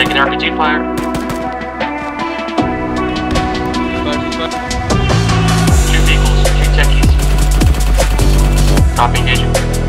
Taking RPG fire. Two vehicles, two techies. Copy engaging.